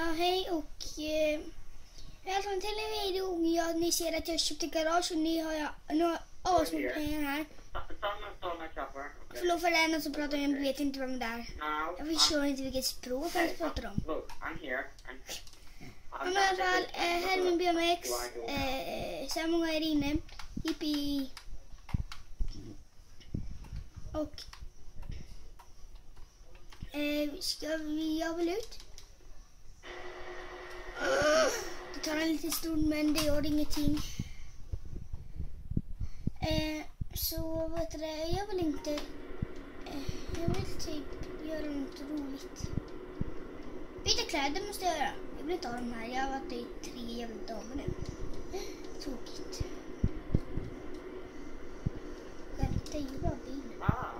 Ja, hej och eh, välkommen till en video. Ja, ni ser att jag köpte garage och ni har jag, nu har jag asmycket pengar här. Förlåt för den som pratar, jag vet inte vem det är. Jag förstår inte vilket språk han pratar om. Men i alla fall, eh, här är min BMX. Eh, så här många är inne. Jippi. Och eh, ska vi göra väl ut? Det tar en liten stund men det gör ingenting. Eh, så vet du det, jag vill inte... Eh, jag vill typ göra något roligt. Byta kläder måste jag göra. Jag vill inte ha de här. Jag har varit i tre jävla dagar nu. Tråkigt. Skärp dig, bra bil. Ah,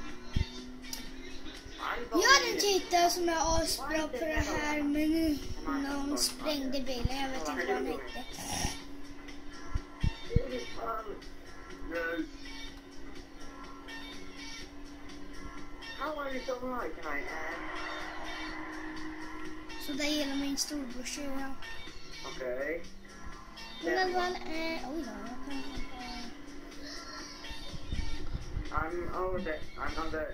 jag hade en titta som är asbra på det här men nu någon sprängde bilen. Jag vet inte vad han hette. Så där gillar min storbrorsa och jag. Okej. Men i alla fall, eh, oj då, jag kan... I'm over there. I'm on the